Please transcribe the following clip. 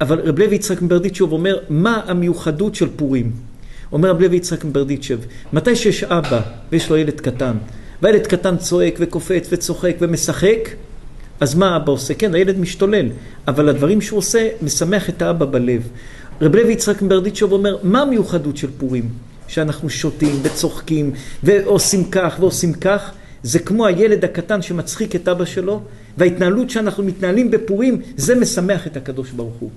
אבל רב לוי יצחק מברדיצ'וב אומר, מה המיוחדות של פורים? אומר רב לוי יצחק מברדיצ'ב, מתי שיש אבא ויש לו ילד קטן, והילד קטן צועק וקופץ וצוחק ומשחק, אז מה אבא עושה? כן, הילד משתולל, אבל הדברים שהוא עושה משמח את האבא בלב. רב לוי יצחק מברדיצ'וב אומר, מה המיוחדות של פורים? שאנחנו שותים וצוחקים ועושים כך ועושים כך, זה כמו הילד הקטן שמצחיק את אבא שלו, וההתנהלות שאנחנו מתנהלים בפורים, זה משמח את הקדוש ברוך הוא.